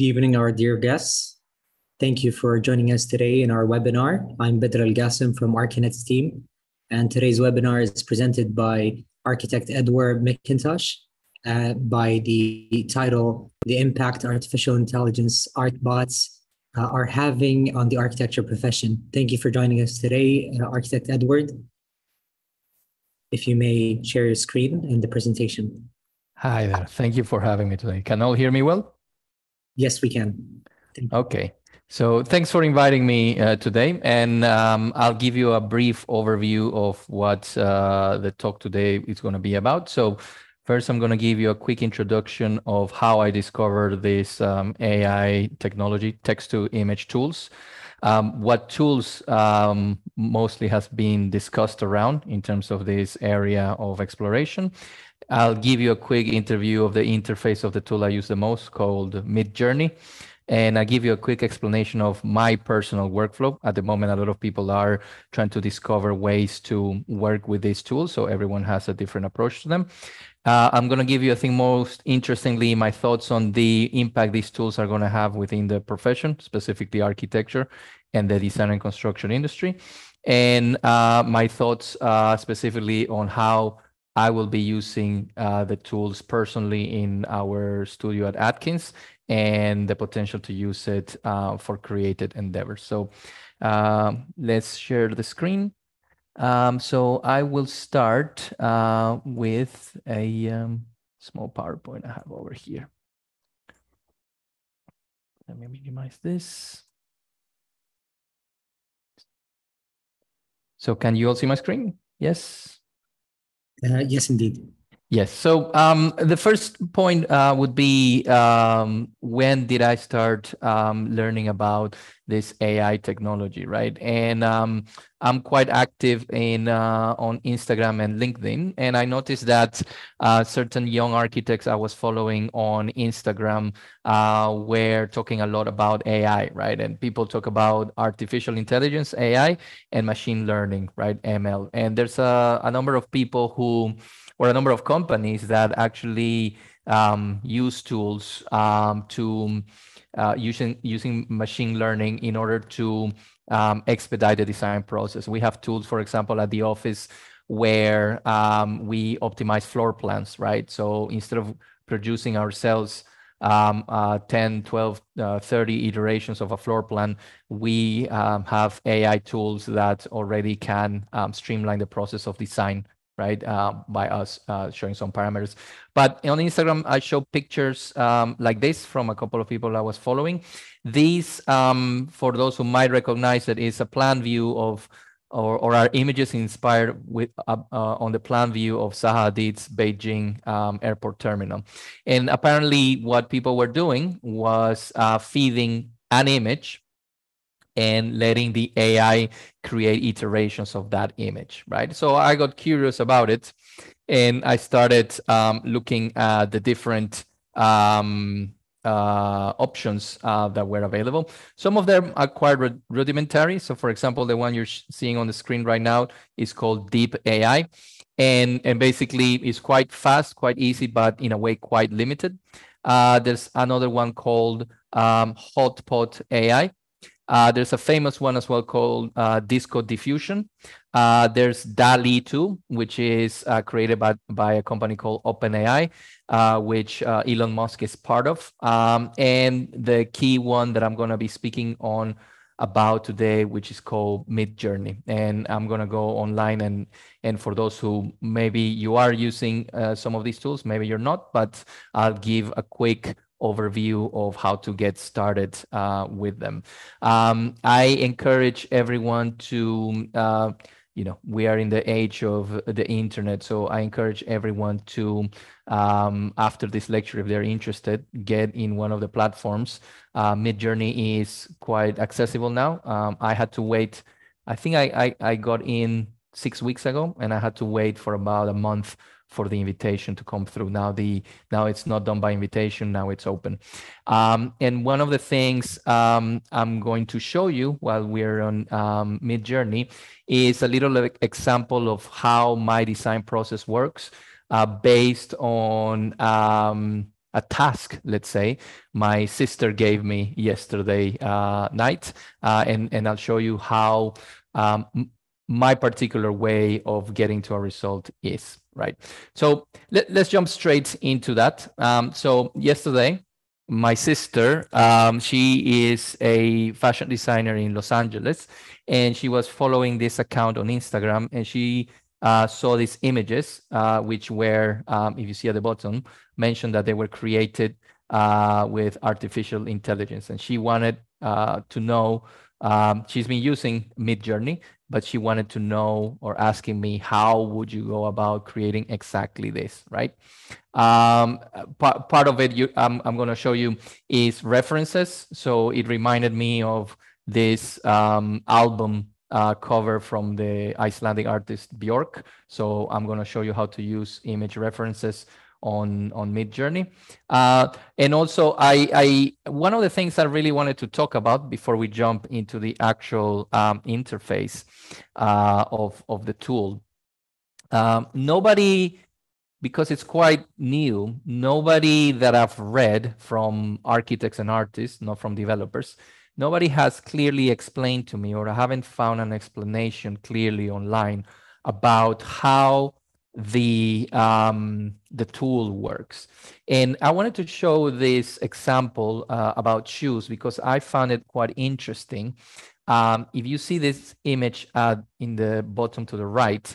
Good evening, our dear guests. Thank you for joining us today in our webinar. I'm Badr Al from Archinet's team, and today's webinar is presented by architect Edward McIntosh uh, by the title The Impact Artificial Intelligence Artbots uh, Are Having on the Architecture Profession. Thank you for joining us today, uh, Architect Edward. If you may share your screen and the presentation. Hi there. Thank you for having me today. Can all hear me well? Yes, we can. Okay. So thanks for inviting me uh, today, and um, I'll give you a brief overview of what uh, the talk today is going to be about. So first, I'm going to give you a quick introduction of how I discovered this um, AI technology, text-to-image tools. Um, what tools um, mostly has been discussed around in terms of this area of exploration. I'll give you a quick interview of the interface of the tool I use the most called Midjourney and I'll give you a quick explanation of my personal workflow. At the moment, a lot of people are trying to discover ways to work with these tools, so everyone has a different approach to them. Uh, I'm going to give you, I think, most interestingly, my thoughts on the impact these tools are going to have within the profession, specifically architecture and the design and construction industry, and uh, my thoughts uh, specifically on how I will be using uh, the tools personally in our studio at Atkins and the potential to use it uh, for created endeavors. So um, let's share the screen. Um, so I will start uh, with a um, small PowerPoint I have over here. Let me minimize this. So can you all see my screen? Yes? Uh, yes, indeed. Yes. So um, the first point uh, would be um, when did I start um, learning about this AI technology, right? And um, I'm quite active in uh, on Instagram and LinkedIn, and I noticed that uh, certain young architects I was following on Instagram uh, were talking a lot about AI, right? And people talk about artificial intelligence, AI, and machine learning, right? ML. And there's a, a number of people who or a number of companies that actually um, use tools um, to uh, using using machine learning in order to um, expedite the design process. We have tools, for example, at the office where um, we optimize floor plans, right? So instead of producing ourselves um, uh, 10, 12, uh, 30 iterations of a floor plan, we um, have AI tools that already can um, streamline the process of design right, uh, by us uh, showing some parameters. But on Instagram, I show pictures um, like this from a couple of people I was following. These, um, for those who might recognize it, is a plan view of or, or are images inspired with uh, uh, on the plan view of Zaha Hadid's Beijing um, airport terminal. And apparently what people were doing was uh, feeding an image and letting the AI create iterations of that image, right? So I got curious about it and I started um, looking at the different um, uh, options uh, that were available. Some of them are quite rudimentary. So for example, the one you're seeing on the screen right now is called Deep AI. And, and basically it's quite fast, quite easy, but in a way quite limited. Uh, there's another one called um, Hotpot AI, uh, there's a famous one as well called uh, Disco Diffusion. Uh, there's DALL-E 2, which is uh, created by, by a company called OpenAI, uh, which uh, Elon Musk is part of. Um, and the key one that I'm going to be speaking on about today, which is called Midjourney. And I'm going to go online and and for those who maybe you are using some of these tools, maybe you're not, but I'll give a quick overview of how to get started uh, with them. Um, I encourage everyone to, uh, you know, we are in the age of the internet, so I encourage everyone to, um, after this lecture, if they're interested, get in one of the platforms. Uh, Midjourney is quite accessible now. Um, I had to wait. I think I, I I got in six weeks ago, and I had to wait for about a month for the invitation to come through. Now the now it's not done by invitation. Now it's open. Um, and one of the things um, I'm going to show you while we're on um, Midjourney is a little example of how my design process works uh, based on um, a task, let's say, my sister gave me yesterday uh, night, uh, and and I'll show you how um, my particular way of getting to a result is right. So let, us jump straight into that. Um, so yesterday, my sister, um, she is a fashion designer in Los Angeles, and she was following this account on Instagram, and she uh, saw these images, uh, which were, um, if you see at the bottom, mentioned that they were created uh, with artificial intelligence. And she wanted uh, to know, um, she's been using Midjourney, but she wanted to know or asking me, how would you go about creating exactly this, right? Um, part, part of it you, I'm going to show you is references. So it reminded me of this um, album uh, cover from the Icelandic artist Björk. So I'm going to show you how to use image references on on Midjourney. Uh, and also, I, I one of the things I really wanted to talk about before we jump into the actual um, interface uh, of of the tool. Um, nobody, because it's quite new. Nobody that I've read from architects and artists, not from developers, nobody has clearly explained to me, or I haven't found an explanation clearly online about how the um, the tool works. And I wanted to show this example uh, about shoes because I found it quite interesting. Um, if you see this image uh, in the bottom to the right,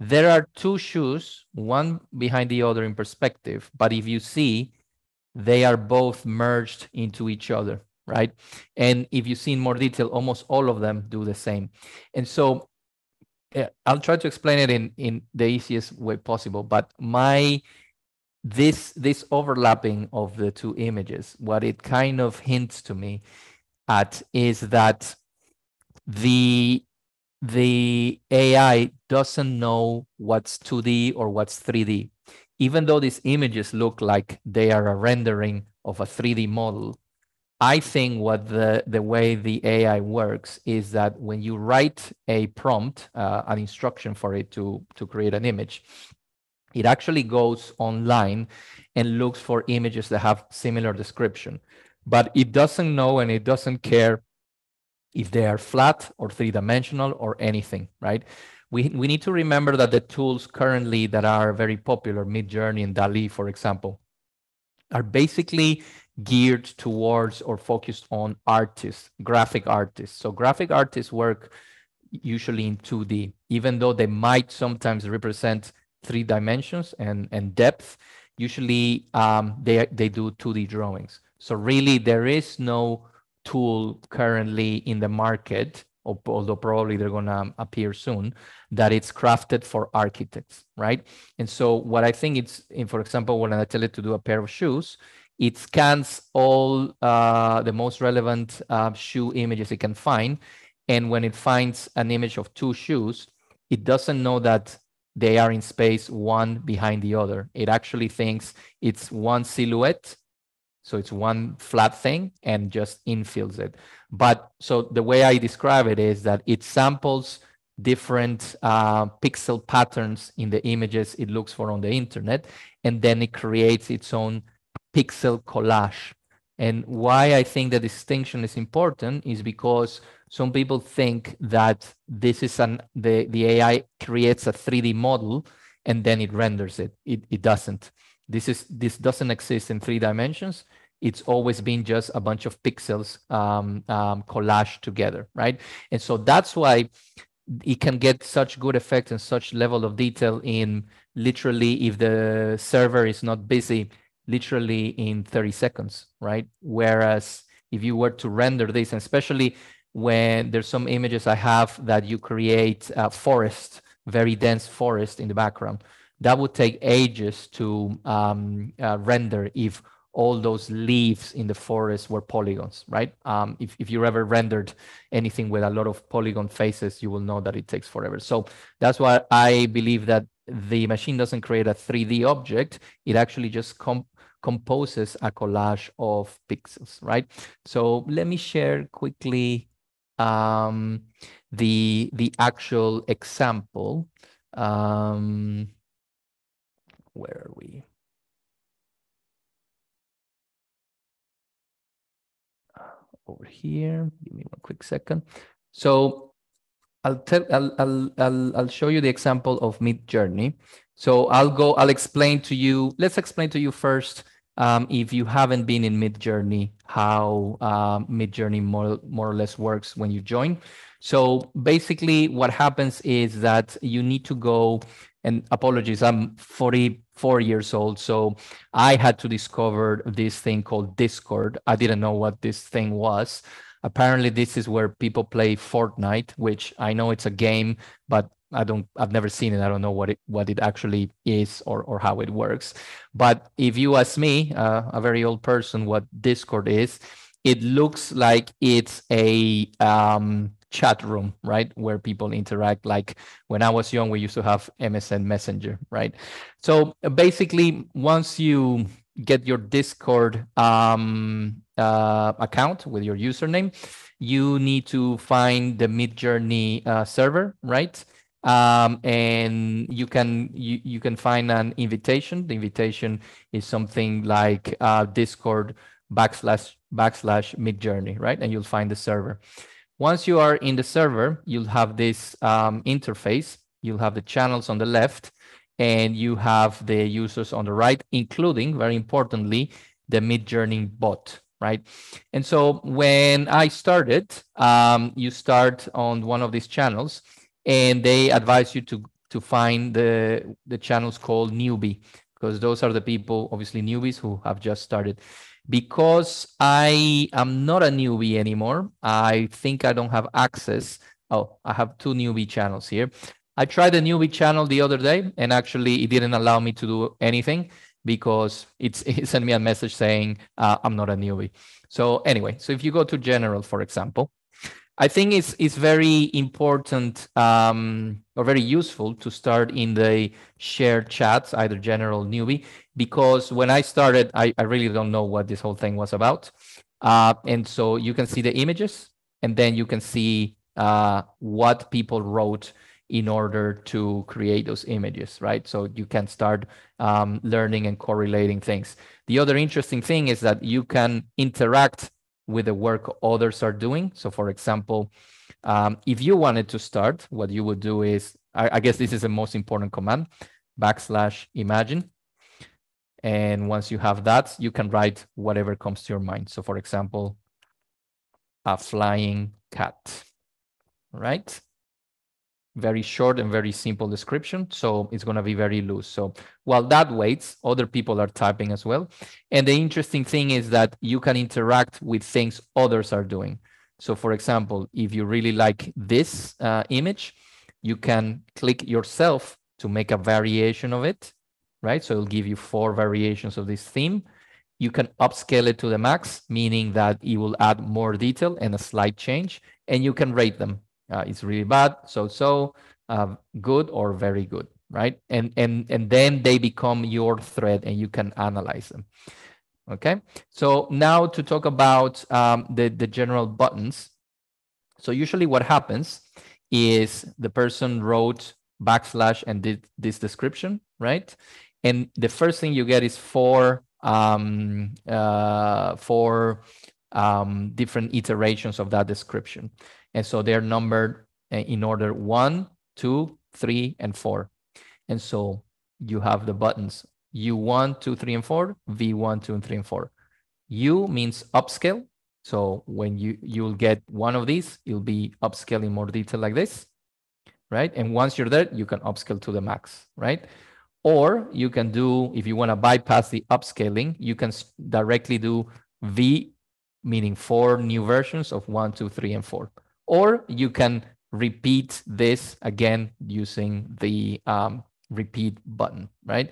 there are two shoes, one behind the other in perspective. But if you see, they are both merged into each other right? And if you see in more detail, almost all of them do the same. And so I'll try to explain it in, in the easiest way possible, but my this this overlapping of the two images, what it kind of hints to me at is that the the AI doesn't know what's 2D or what's 3D. Even though these images look like they are a rendering of a 3D model, I think what the, the way the AI works is that when you write a prompt, uh, an instruction for it to, to create an image, it actually goes online and looks for images that have similar description. But it doesn't know and it doesn't care if they are flat or three-dimensional or anything, right? We, we need to remember that the tools currently that are very popular, Midjourney and DALL-E, for example, are basically geared towards or focused on artists, graphic artists. So graphic artists work usually in 2D, even though they might sometimes represent three dimensions and, and depth, usually um, they, they do 2D drawings. So really there is no tool currently in the market, although probably they're gonna appear soon, that it's crafted for architects, right? And so what I think it's, in, for example, when I tell it to do a pair of shoes, it scans all uh, the most relevant uh, shoe images it can find. And when it finds an image of two shoes, it doesn't know that they are in space one behind the other. It actually thinks it's one silhouette. So it's one flat thing and just infills it. But so the way I describe it is that it samples different uh, pixel patterns in the images it looks for on the internet, and then it creates its own pixel collage. And why I think the distinction is important is because some people think that this is an the, the AI creates a 3D model and then it renders it. It, it doesn't. This is this doesn't exist in three dimensions. It's always been just a bunch of pixels um, um, collaged together, right? And so that's why it can get such good effect and such level of detail in literally if the server is not busy literally in 30 seconds, right? Whereas if you were to render this, and especially when there's some images I have that you create a forest, very dense forest in the background, that would take ages to um, uh, render if all those leaves in the forest were polygons, right? Um, if, if you ever rendered anything with a lot of polygon faces, you will know that it takes forever. So that's why I believe that the machine doesn't create a 3D object. It actually just com composes a collage of pixels, right? So let me share quickly um, the, the actual example. Um, where are we? Over here, give me one quick second. So I'll tell I'll, I'll I'll I'll show you the example of Midjourney. So I'll go. I'll explain to you. Let's explain to you first um, if you haven't been in Midjourney, how uh, Midjourney more more or less works when you join. So basically, what happens is that you need to go. And apologies, I'm 44 years old, so I had to discover this thing called Discord. I didn't know what this thing was apparently this is where people play Fortnite, which I know it's a game, but I don't I've never seen it. I don't know what it what it actually is or or how it works. But if you ask me, uh, a very old person, what Discord is, it looks like it's a um, chat room, right, where people interact. Like when I was young, we used to have MSN Messenger, right? So basically, once you get your Discord um, uh, account with your username, you need to find the Midjourney uh, server, right? Um, and you can you, you can find an invitation. The invitation is something like uh, Discord backslash backslash Midjourney, right? And you'll find the server. Once you are in the server, you'll have this um, interface. You'll have the channels on the left, and you have the users on the right, including, very importantly, the Midjourney bot, right? And so when I started, um, you start on one of these channels, and they advise you to to find the the channels called newbie, because those are the people, obviously newbies who have just started. Because I am not a newbie anymore, I think I don't have access. Oh, I have two newbie channels here. I tried the newbie channel the other day, and actually it didn't allow me to do anything because it's, it sent me a message saying uh, I'm not a newbie. So anyway, so if you go to general, for example, I think it's it's very important um, or very useful to start in the shared chats, either general newbie, because when I started, I, I really don't know what this whole thing was about. Uh, and so you can see the images, and then you can see uh, what people wrote in order to create those images, right? So you can start um, learning and correlating things. The other interesting thing is that you can interact with the work others are doing. So for example, um, if you wanted to start, what you would do is, I, I guess this is the most important command, backslash imagine. And once you have that, you can write whatever comes to your mind. So for example, a flying cat, right? Very short and very simple description. So it's going to be very loose. So while that waits, other people are typing as well. And the interesting thing is that you can interact with things others are doing. So for example, if you really like this uh, image, you can click yourself to make a variation of it, right? So it'll give you four variations of this theme. You can upscale it to the max, meaning that it will add more detail and a slight change, and you can rate them uh, it's really bad, so-so, uh, good or very good, right? And, and, and then they become your thread and you can analyze them. Okay, so now to talk about um, the, the general buttons. So usually what happens is the person wrote backslash and did this description, right? And the first thing you get is four um, uh, four um, different iterations of that description. And so they're numbered uh, in order one, two, three, and four. And so you have the buttons U1, 2, 3, and 4, V1, 2, and 3, and 4. U means upscale. So when you, you'll get one of these, you'll be upscaling more detail like this, right? And once you're there, you can upscale to the max, right? Or you can do, if you want to bypass the upscaling, you can directly do V, meaning four new versions of one, two, three, and four or you can repeat this again using the um, repeat button, right?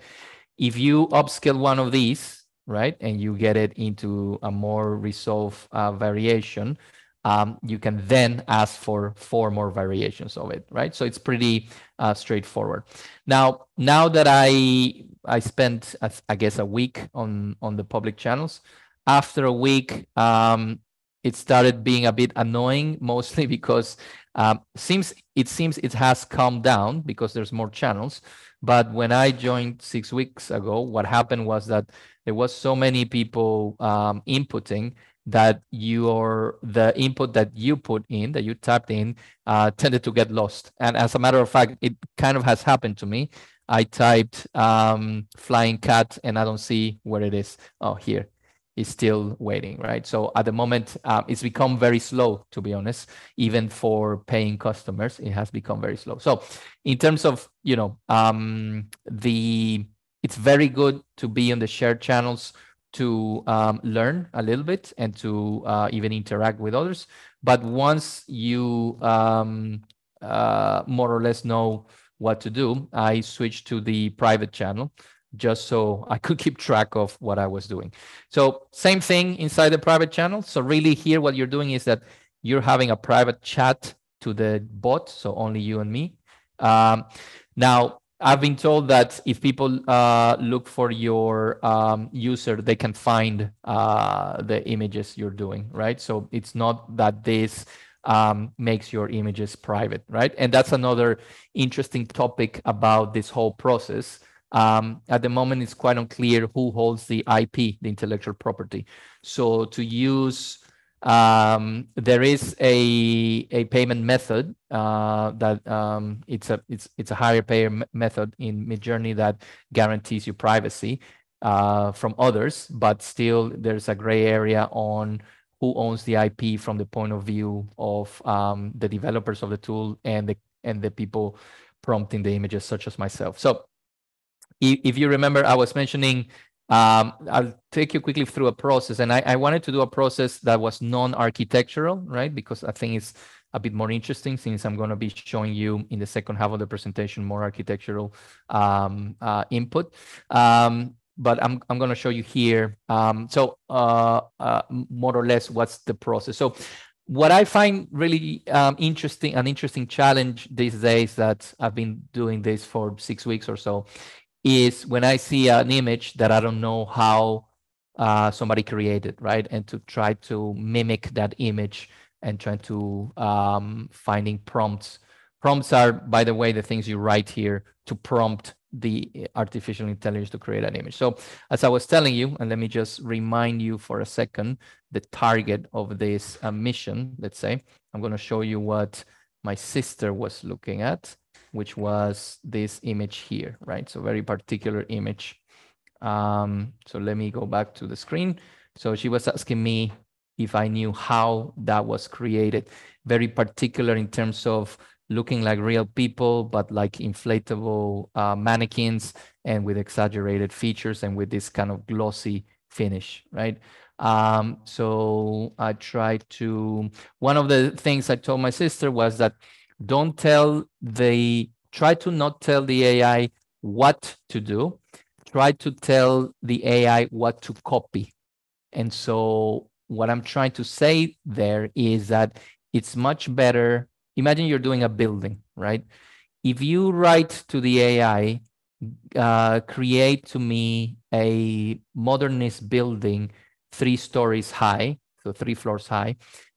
If you upscale one of these, right, and you get it into a more resolved uh, variation, um, you can then ask for four more variations of it, right? So it's pretty uh, straightforward. Now, now that I I spent, I guess, a week on on the public channels, after a week, um, it started being a bit annoying, mostly because um, seems it seems it has calmed down because there's more channels. But when I joined six weeks ago, what happened was that there was so many people um, inputting that your the input that you put in that you tapped in uh, tended to get lost. And as a matter of fact it kind of has happened to me. I typed um, flying cat and i don't see where it is. Oh here is still waiting, right? So at the moment, um, it's become very slow, to be honest. Even for paying customers, it has become very slow. So in terms of, you know, um, the it's very good to be on the shared channels to um, learn a little bit and to uh, even interact with others. But once you um, uh, more or less know what to do, I switched to the private channel just so I could keep track of what I was doing. So same thing inside the private channel. So really here, what you're doing is that you're having a private chat to the bot, so only you and me. Um, now, I've been told that if people uh, look for your um, user, they can find uh, the images you're doing, right? So it's not that this um, makes your images private, right? And that's another interesting topic about this whole process um, at the moment, it's quite unclear who holds the IP, the intellectual property. So to use, um, there is a a payment method uh, that um, it's a it's it's a higher payer method in Midjourney that guarantees you privacy uh, from others, but still there's a gray area on who owns the IP from the point of view of um, the developers of the tool and the and the people prompting the images, such as myself. So if you remember, I was mentioning, um, I'll take you quickly through a process. And I, I wanted to do a process that was non-architectural, right? Because I think it's a bit more interesting since I'm going to be showing you in the second half of the presentation more architectural um, uh, input. Um, but I'm, I'm going to show you here. Um, so uh, uh, more or less what's the process. So what I find really um, interesting, an interesting challenge these days that I've been doing this for six weeks or so, is when I see an image that I don't know how uh, somebody created, right? And to try to mimic that image and try to um, finding prompts. Prompts are, by the way, the things you write here to prompt the artificial intelligence to create an image. So as I was telling you, and let me just remind you for a second, the target of this uh, mission, let's say, I'm going to show you what my sister was looking at which was this image here, right? So very particular image. Um, so let me go back to the screen. So she was asking me if I knew how that was created. Very particular in terms of looking like real people, but like inflatable uh, mannequins and with exaggerated features and with this kind of glossy finish, right? Um, so I tried to, one of the things I told my sister was that don't tell the try to not tell the ai what to do. Try to tell the ai what to copy. And so what i'm trying to say there is that it's much better imagine you're doing a building right? If you write to the ai uh, create to me a modernist building three stories high so three floors high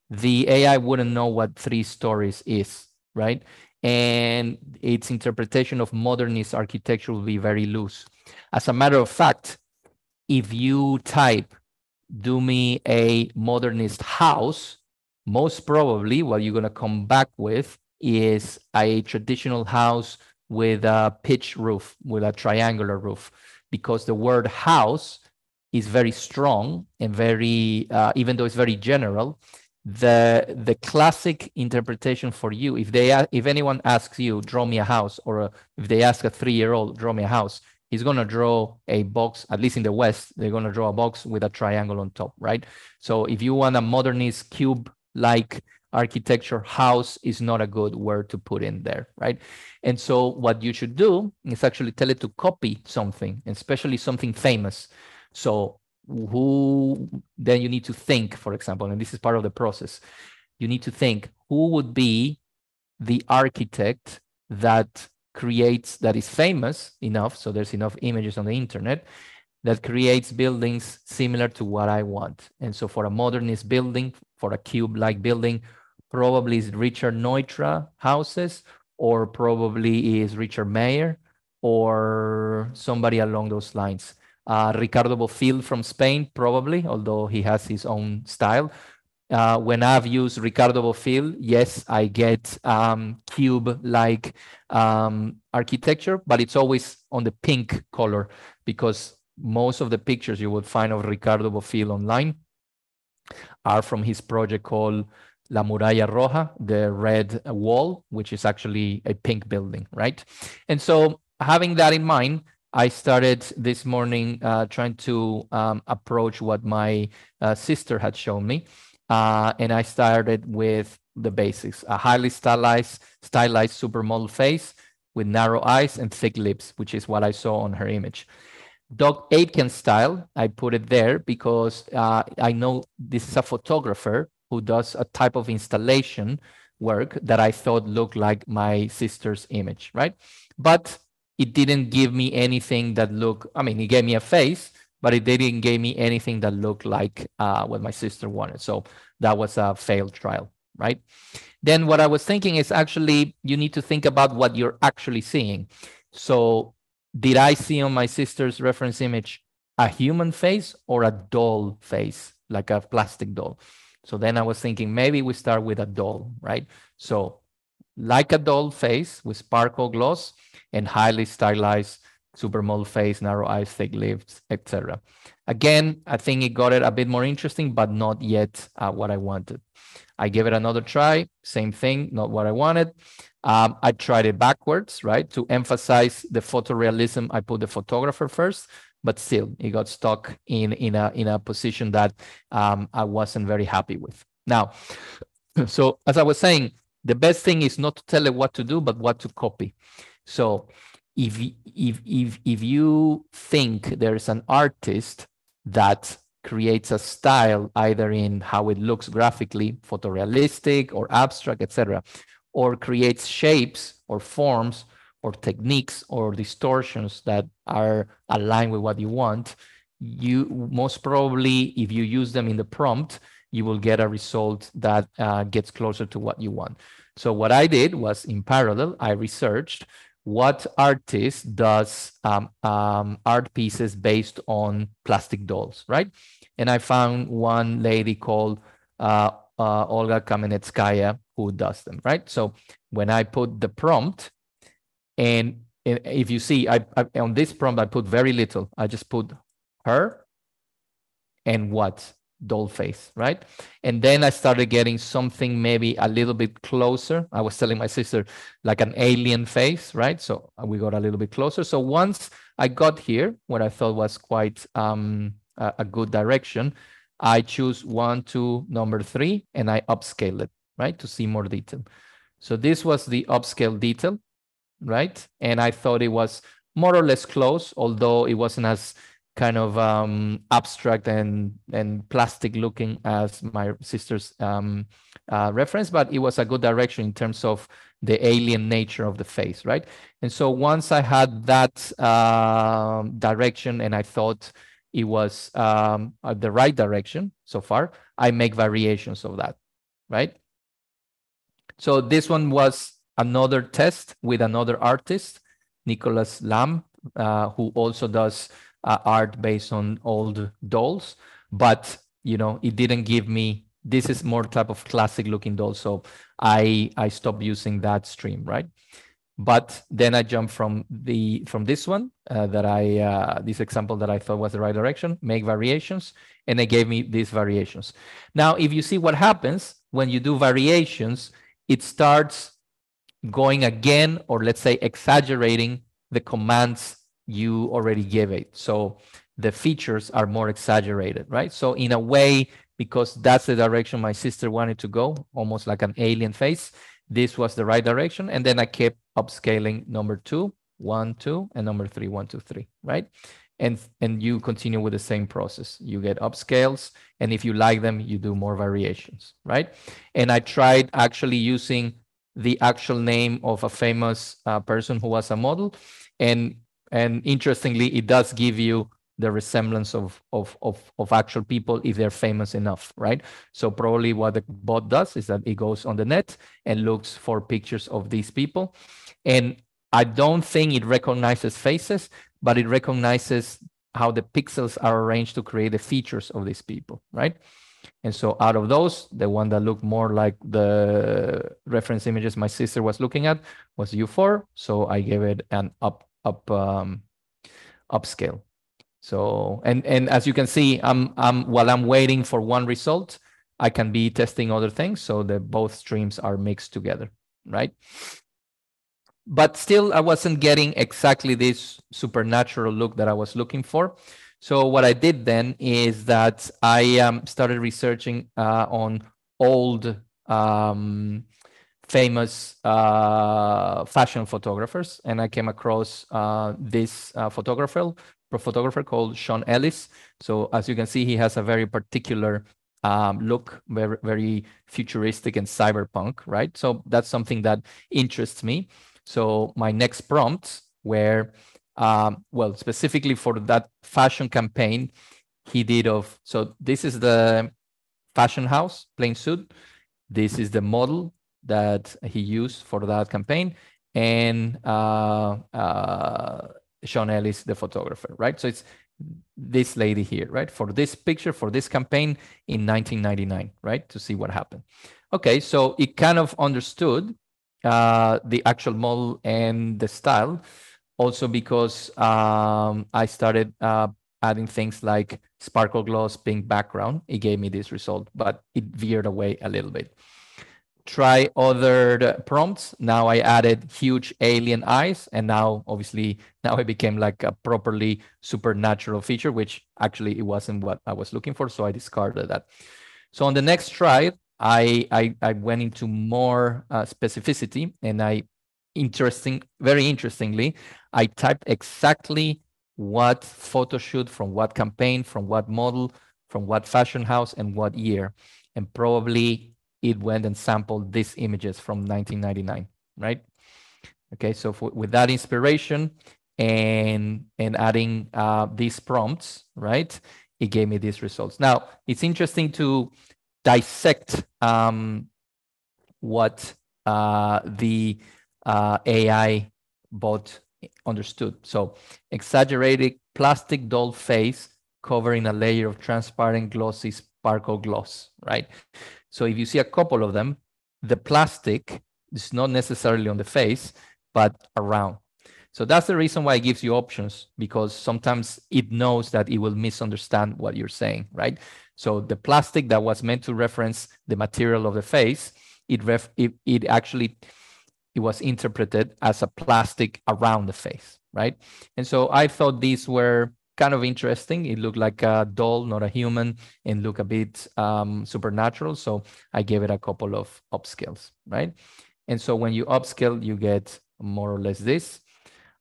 the ai wouldn't know what three stories is right? And its interpretation of modernist architecture will be very loose. As a matter of fact, if you type, do me a modernist house, most probably what you're going to come back with is a traditional house with a pitch roof, with a triangular roof, because the word house is very strong and very, uh, even though it's very general, the the classic interpretation for you if they if anyone asks you draw me a house or a, if they ask a three year old draw me a house he's going to draw a box at least in the west they're going to draw a box with a triangle on top right? So if you want a modernist cube like architecture house is not a good word to put in there right? And so what you should do is actually tell it to copy something especially something famous. So who then you need to think, for example, and this is part of the process. You need to think who would be the architect that creates that is famous enough, so there's enough images on the internet that creates buildings similar to what I want. And so for a modernist building, for a cube-like building, probably is Richard Neutra houses, or probably is Richard Meier, or somebody along those lines. Uh, Ricardo Bofill from Spain, probably, although he has his own style. Uh, when I've used Ricardo Bofill, yes, I get um, cube-like um, architecture, but it's always on the pink color because most of the pictures you would find of Ricardo Bofill online are from his project called La Muralla Roja, the red wall, which is actually a pink building, right? And so having that in mind, I started this morning uh, trying to um, approach what my uh, sister had shown me. Uh, and I started with the basics, a highly stylized, stylized supermodel face with narrow eyes and thick lips, which is what I saw on her image. Doug Aitken style, I put it there because uh, I know this is a photographer who does a type of installation work that I thought looked like my sister's image, right? But it didn't give me anything that looked, I mean, it gave me a face, but it didn't give me anything that looked like uh, what my sister wanted. So that was a failed trial, right? Then what I was thinking is actually, you need to think about what you're actually seeing. So did I see on my sister's reference image a human face or a doll face, like a plastic doll? So then I was thinking maybe we start with a doll, right? So like a doll face with sparkle gloss and highly stylized supermodel face, narrow eyes, thick lips, etc. Again, I think it got it a bit more interesting, but not yet uh, what I wanted. I gave it another try, same thing, not what I wanted. Um, I tried it backwards, right? To emphasize the photorealism, I put the photographer first, but still it got stuck in, in, a, in a position that um, I wasn't very happy with. Now, so as I was saying, the best thing is not to tell it what to do, but what to copy. So if, if, if, if you think there's an artist that creates a style either in how it looks graphically, photorealistic or abstract, etc., or creates shapes or forms or techniques or distortions that are aligned with what you want, you most probably, if you use them in the prompt, you will get a result that uh, gets closer to what you want. So what I did was in parallel, I researched what artist does um, um, art pieces based on plastic dolls, right? And I found one lady called uh, uh, Olga Kamenetskaya who does them, right? So when I put the prompt, and if you see, I, I on this prompt I put very little. I just put her and what doll face, right? And then I started getting something maybe a little bit closer. I was telling my sister like an alien face, right? So we got a little bit closer. So once I got here, what I thought was quite um, a, a good direction, I choose one, two, number three, and I upscale it, right? To see more detail. So this was the upscale detail, right? And I thought it was more or less close, although it wasn't as kind of um, abstract and and plastic looking as my sister's um, uh, reference, but it was a good direction in terms of the alien nature of the face, right? And so once I had that uh, direction and I thought it was um, the right direction so far, I make variations of that, right? So this one was another test with another artist, Nicholas Lamb, uh, who also does uh, art based on old dolls, but you know it didn't give me. This is more type of classic looking doll, so I I stopped using that stream, right? But then I jumped from the from this one uh, that I uh, this example that I thought was the right direction, make variations, and they gave me these variations. Now, if you see what happens when you do variations, it starts going again, or let's say exaggerating the commands you already gave it. So the features are more exaggerated, right? So in a way, because that's the direction my sister wanted to go, almost like an alien face, this was the right direction. And then I kept upscaling number two, one, two, and number three, one, two, three, right? And, and you continue with the same process. You get upscales, and if you like them, you do more variations, right? And I tried actually using the actual name of a famous uh, person who was a model. And and interestingly, it does give you the resemblance of, of, of, of actual people if they're famous enough, right? So probably what the bot does is that it goes on the net and looks for pictures of these people. And I don't think it recognizes faces, but it recognizes how the pixels are arranged to create the features of these people, right? And so out of those, the one that looked more like the reference images my sister was looking at was U4. So I gave it an up up um, upscale. So and and as you can see, I'm I'm while I'm waiting for one result, I can be testing other things. So the both streams are mixed together, right? But still, I wasn't getting exactly this supernatural look that I was looking for. So what I did then is that I um, started researching uh, on old um, famous uh, fashion photographers, and I came across uh, this uh, photographer, photographer called Sean Ellis. So as you can see, he has a very particular um, look, very very futuristic and cyberpunk, right? So that's something that interests me. So my next prompts were um, well, specifically for that fashion campaign, he did of, so this is the fashion house, plain suit. This is the model that he used for that campaign. And uh, uh, Sean Ellis, the photographer, right? So it's this lady here, right? For this picture, for this campaign in 1999, right? To see what happened. Okay, so it kind of understood uh, the actual model and the style also because um, I started uh, adding things like sparkle gloss, pink background. It gave me this result, but it veered away a little bit. Try other prompts. Now I added huge alien eyes, and now obviously now it became like a properly supernatural feature, which actually it wasn't what I was looking for, so I discarded that. So on the next try, I I, I went into more uh, specificity, and I interesting, very interestingly, I typed exactly what photo shoot from what campaign, from what model, from what fashion house, and what year. And probably it went and sampled these images from 1999, right? Okay, so for, with that inspiration and and adding uh, these prompts, right, it gave me these results. Now it's interesting to dissect um, what uh, the uh, AI bot understood. So exaggerated plastic doll face covering a layer of transparent glossy sparkle gloss, right? So if you see a couple of them, the plastic is not necessarily on the face, but around. So that's the reason why it gives you options because sometimes it knows that it will misunderstand what you're saying, right? So the plastic that was meant to reference the material of the face, it ref it, it actually it was interpreted as a plastic around the face, right? And so I thought these were kind of interesting. It looked like a doll, not a human, and look a bit um, supernatural. So I gave it a couple of upscales, right? And so when you upscale, you get more or less this.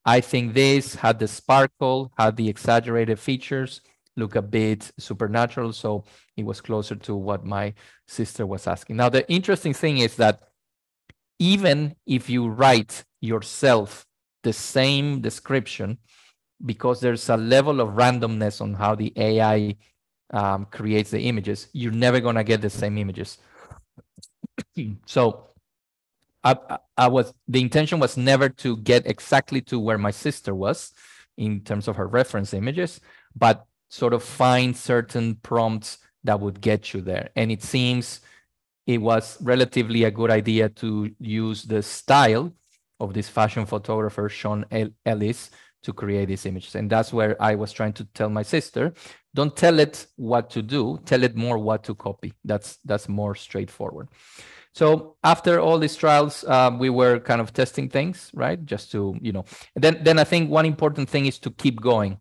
I think this had the sparkle, had the exaggerated features, look a bit supernatural. So it was closer to what my sister was asking. Now, the interesting thing is that even if you write yourself the same description, because there's a level of randomness on how the AI um, creates the images, you're never going to get the same images. so I, I was the intention was never to get exactly to where my sister was in terms of her reference images, but sort of find certain prompts that would get you there. And it seems it was relatively a good idea to use the style of this fashion photographer, Sean Ellis, to create these images. And that's where I was trying to tell my sister, don't tell it what to do, tell it more what to copy. That's, that's more straightforward. So after all these trials, um, we were kind of testing things, right? Just to, you know, then, then I think one important thing is to keep going.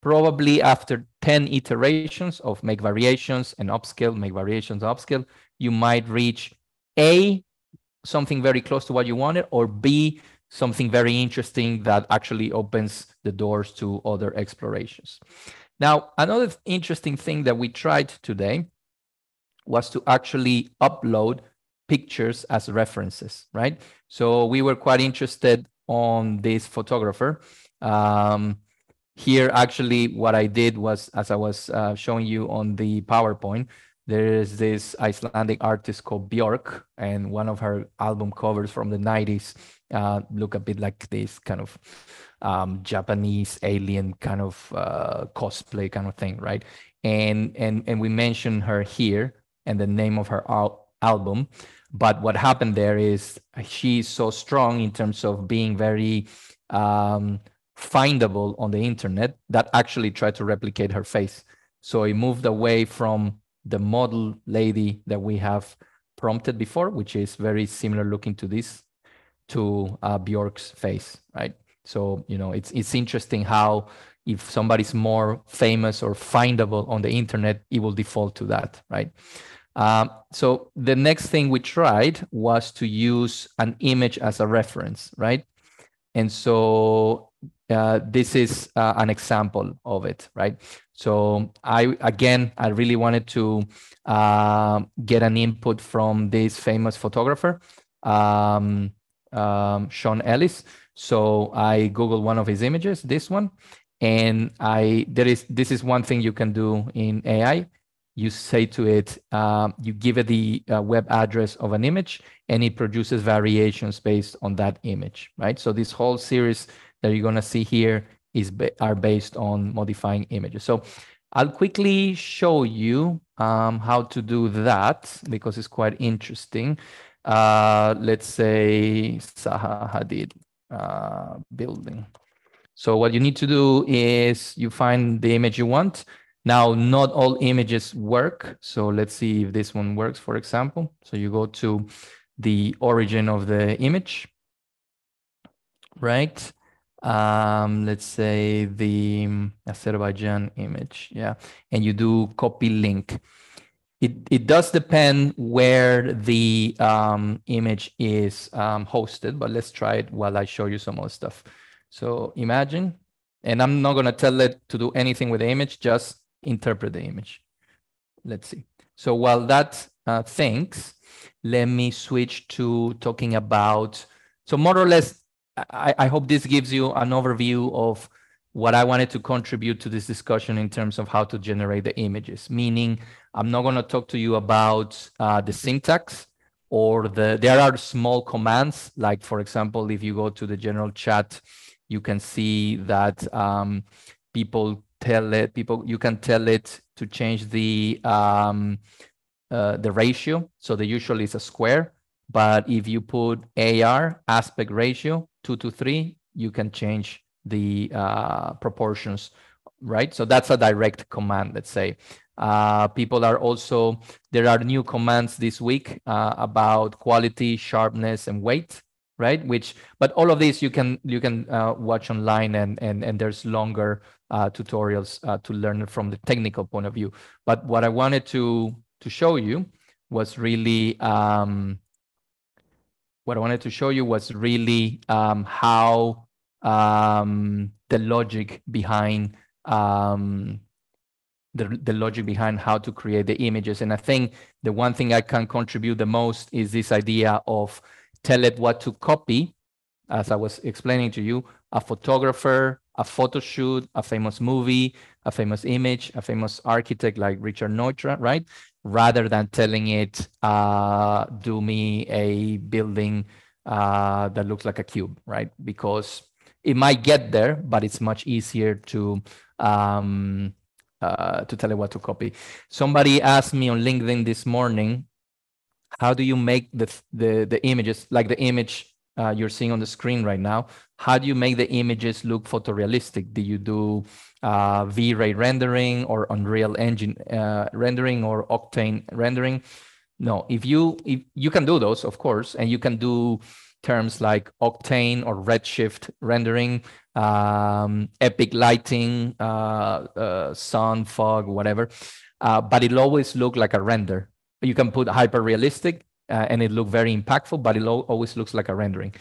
Probably after 10 iterations of make variations and upscale, make variations, upscale, you might reach A, something very close to what you wanted, or B, something very interesting that actually opens the doors to other explorations. Now, another interesting thing that we tried today was to actually upload pictures as references, right? So we were quite interested on this photographer. Um, here, actually, what I did was, as I was uh, showing you on the PowerPoint, there is this Icelandic artist called Björk, and one of her album covers from the 90s uh, look a bit like this kind of um, Japanese alien kind of uh, cosplay kind of thing, right? And and and we mentioned her here and the name of her al- album, but what happened there is she's so strong in terms of being very um, findable on the internet that actually tried to replicate her face. So it moved away from the model lady that we have prompted before, which is very similar looking to this, to uh, Bjork's face, right? So you know, it's it's interesting how if somebody's more famous or findable on the internet, it will default to that, right? Um, so the next thing we tried was to use an image as a reference, right? And so uh, this is uh, an example of it, right? So I again, I really wanted to uh, get an input from this famous photographer, um, um, Sean Ellis. So I googled one of his images, this one, and I there is this is one thing you can do in AI. You say to it, um, you give it the uh, web address of an image, and it produces variations based on that image, right? So this whole series that you're going to see here is are based on modifying images. So I'll quickly show you um, how to do that because it's quite interesting. Uh, let's say Zaha Hadid uh, building. So what you need to do is you find the image you want. Now, not all images work. So let's see if this one works, for example. So you go to the origin of the image, right? um, let's say the Azerbaijan image, yeah, and you do copy link. It, it does depend where the um, image is um, hosted, but let's try it while I show you some other stuff. So imagine, and I'm not gonna tell it to do anything with the image, just interpret the image. Let's see. So while that uh, thinks, let me switch to talking about, so more or less I, I hope this gives you an overview of what I wanted to contribute to this discussion in terms of how to generate the images. Meaning, I'm not going to talk to you about uh, the syntax or the. There are small commands, like for example, if you go to the general chat, you can see that um, people tell it. People, you can tell it to change the um, uh, the ratio. So the usual is a square, but if you put AR aspect ratio, two to three, you can change the uh, proportions, right? So that's a direct command, let's say. Uh, people are also, there are new commands this week uh, about quality, sharpness, and weight, right? Which, but all of this you can you can uh, watch online and and and there's longer uh, tutorials uh, to learn from the technical point of view. But what I wanted to to show you was really um, what I wanted to show you was really um, how um, the logic behind um, the, the logic behind how to create the images. And I think the one thing I can contribute the most is this idea of tell it what to copy, as I was explaining to you, a photographer, a photo shoot, a famous movie, a famous image, a famous architect like Richard Neutra, right? rather than telling it, uh, do me a building uh, that looks like a cube, right? Because it might get there, but it's much easier to um, uh, to tell it what to copy. Somebody asked me on LinkedIn this morning, how do you make the the, the images like the image uh, you're seeing on the screen right now? How do you make the images look photorealistic? Do you do uh, V-Ray rendering or Unreal Engine uh, rendering or Octane rendering. No, if you if you can do those, of course, and you can do terms like Octane or Redshift rendering, um, Epic lighting, uh, uh, sun, fog, whatever. Uh, but it'll always look like a render. You can put hyper realistic uh, and it look very impactful, but it always looks like a rendering.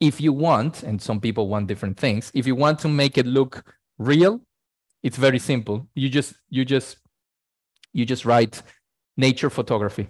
If you want, and some people want different things, if you want to make it look real it's very simple you just you just you just write nature photography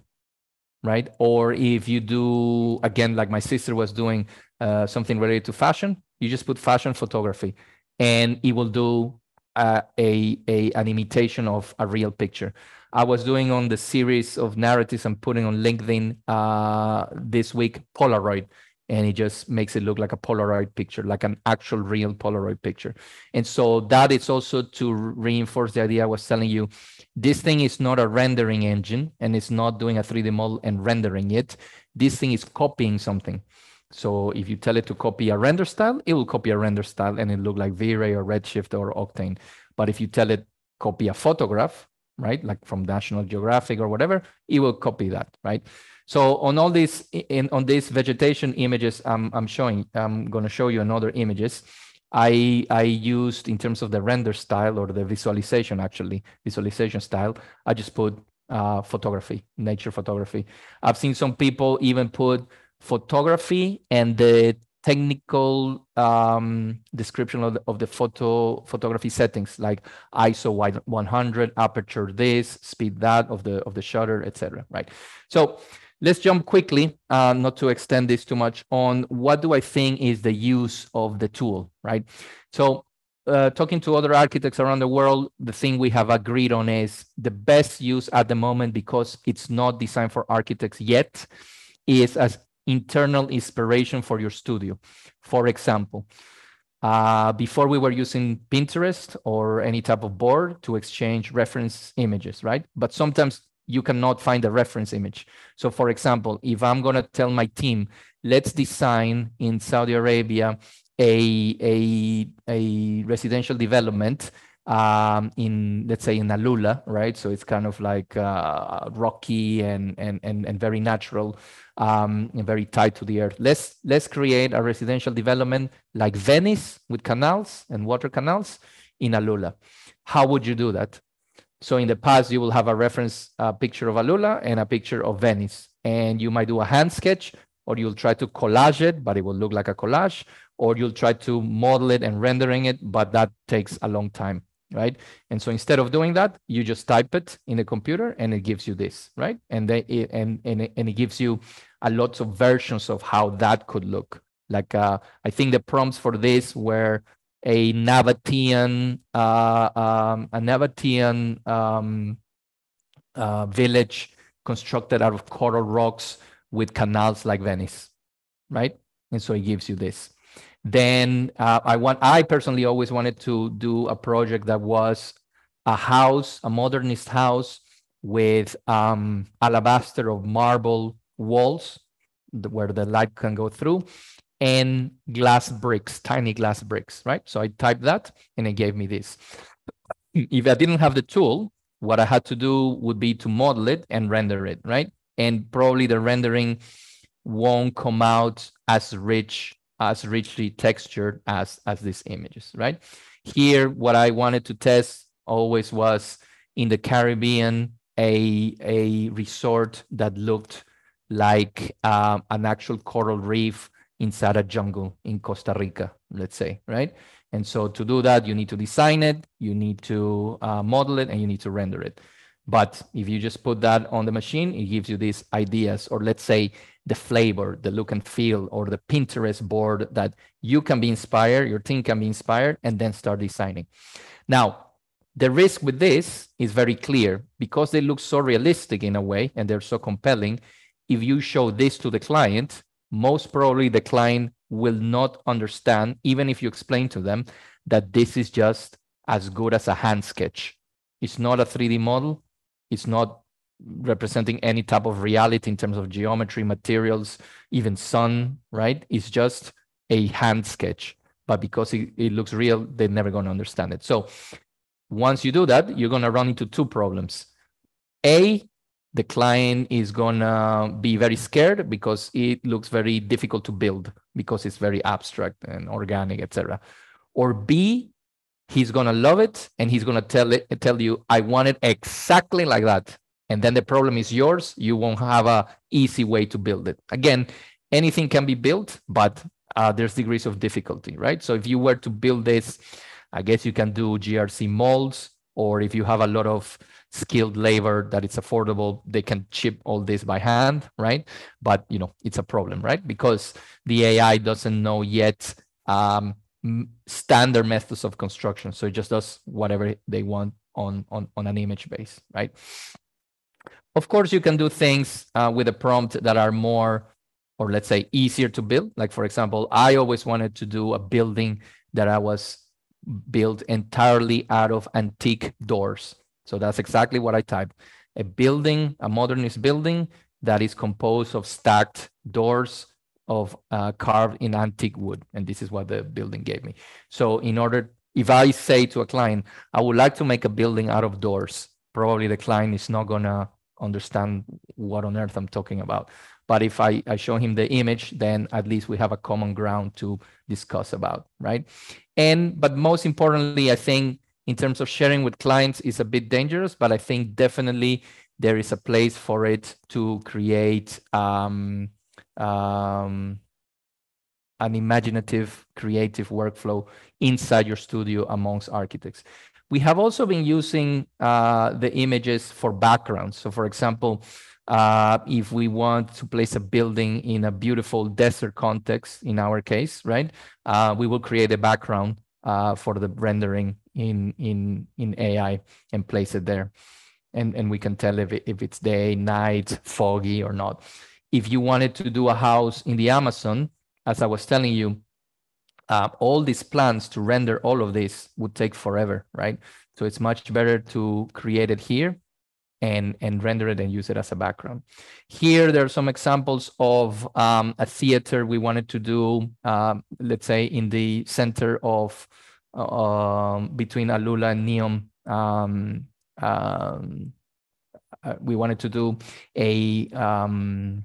right? Or if you do again like my sister was doing uh, something related to fashion you just put fashion photography and it will do uh, a, a an imitation of a real picture. I was doing on the series of narratives i'm putting on linkedin uh, this week polaroid and it just makes it look like a Polaroid picture, like an actual real Polaroid picture. And so that is also to reinforce the idea I was telling you. This thing is not a rendering engine and it's not doing a 3D model and rendering it. This thing is copying something. So if you tell it to copy a render style, it will copy a render style and it look like V-Ray or Redshift or Octane. But if you tell it copy a photograph, right, like from National Geographic or whatever, it will copy that, right? So on all these in on these vegetation images I'm I'm showing, I'm going to show you another images. I I used in terms of the render style or the visualization actually visualization style. I just put uh, photography, nature photography. I've seen some people even put photography and the technical um, description of the, of the photo photography settings like ISO 100, aperture this, speed that of the of the shutter, etc. Right. So let's jump quickly, uh, not to extend this too much, on what do I think is the use of the tool. Right. So uh, talking to other architects around the world, the thing we have agreed on is the best use at the moment because it's not designed for architects yet is as internal inspiration for your studio. For example, uh, before we were using Pinterest or any type of board to exchange reference images, right? But sometimes you cannot find a reference image. So for example, if I'm gonna tell my team, let's design in Saudi Arabia a, a, a residential development um, in let's say in Alula, right? So it's kind of like uh, rocky and and and and very natural, um, and very tied to the earth. Let's let's create a residential development like Venice with canals and water canals in Alula. How would you do that? So in the past, you will have a reference uh, picture of Alula and a picture of Venice, and you might do a hand sketch, or you'll try to collage it, but it will look like a collage, or you'll try to model it and rendering it, but that takes a long time right? And so instead of doing that, you just type it in the computer and it gives you this, right? And they it, and and it, and it gives you a lot of versions of how that could look. Like uh, I think the prompts for this were a Nabatean uh, um, a Nabatean um, uh, village constructed out of coral rocks with canals like Venice, right? And so it gives you this. Then uh, I want I personally always wanted to do a project that was a house, a modernist house with um, alabaster of marble walls where the light can go through and glass bricks, tiny glass bricks, right? So I typed that and it gave me this. If I didn't have the tool, what I had to do would be to model it and render it, right? And probably the rendering won't come out as rich as richly textured as, as these images, right? Here, what I wanted to test always was in the Caribbean, a, a resort that looked like um, an actual coral reef inside a jungle in Costa Rica, let's say, right? And so to do that, you need to design it, you need to uh, model it, and you need to render it. But if you just put that on the machine, it gives you these ideas, or let's say the flavor, the look and feel, or the Pinterest board that you can be inspired, your team can be inspired, and then start designing. Now, the risk with this is very clear because they look so realistic in a way and they're so compelling. If you show this to the client, most probably the client will not understand, even if you explain to them that this is just as good as a hand sketch. It's not a 3D model, it's not representing any type of reality in terms of geometry, materials, even sun, right? It's just a hand sketch. But because it, it looks real, they're never going to understand it. So once you do that, you're going to run into two problems. A, the client is to be very scared because it looks very difficult to build because it's very abstract and organic, etc. Or B, he's to love it and he's to tell it tell you i want it exactly like that. And then the problem is yours. You won't have a easy way to build it. Again anything can be built but uh, there's degrees of difficulty right? So if you were to build this i guess you can do grc molds or if you have a lot of skilled labor that it's affordable they can chip all this by hand right but you know it's a problem right because the ai doesn't know yet um, standard methods of construction. So it just does whatever they want on, on, on an image base, right? Of course, you can do things uh, with a prompt that are more or let's say easier to build. Like for example, I always wanted to do a building that I was built entirely out of antique doors. So that's exactly what I typed. A building, a modernist building that is composed of stacked doors of uh, carved in antique wood. And this is what the building gave me. So in order, if I say to a client, I would like to make a building out of doors, probably the client is not gonna understand what on earth I'm talking about. But if I, I show him the image, then at least we have a common ground to discuss about, right? And, but most importantly, I think in terms of sharing with clients is a bit dangerous, but I think definitely there is a place for it to create um, um, an imaginative, creative workflow inside your studio amongst architects. We have also been using uh, the images for backgrounds. So for example, uh, if we want to place a building in a beautiful desert context, in our case, right, uh, we will create a background uh, for the rendering in in in AI and place it there, and and we can tell if it, if it's day, night, foggy or not. If you wanted to do a house in the Amazon, as I was telling you, uh, all these plans to render all of this would take forever, right? So it's much better to create it here and, and render it and use it as a background. Here, there are some examples of um, a theater we wanted to do, um, let's say in the center of, uh, between Alula and Neom. Um, um, uh, we wanted to do a um,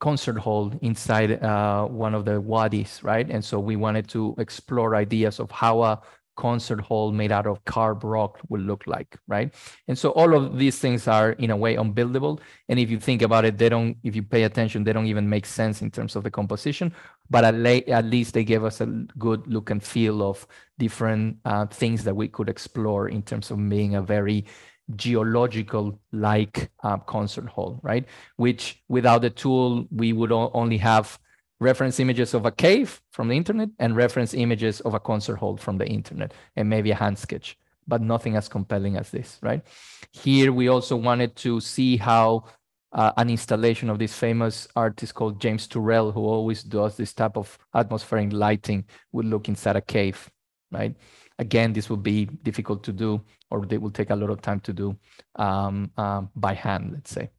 concert hall inside uh, one of the wadis, right? And so we wanted to explore ideas of how a concert hall made out of carved rock would look like, right? And so all of these things are in a way unbuildable. And if you think about it, they don't, if you pay attention, they don't even make sense in terms of the composition, but at, at least they gave us a good look and feel of different uh, things that we could explore in terms of being a very geological like uh, concert hall, right? Which without the tool, we would only have reference images of a cave from the internet and reference images of a concert hall from the internet and maybe a hand sketch, but nothing as compelling as this, right? Here, we also wanted to see how uh, an installation of this famous artist called James Turrell, who always does this type of atmospheric lighting, would look inside a cave, right? Again, this will be difficult to do, or they will take a lot of time to do um, um, by hand, let's say.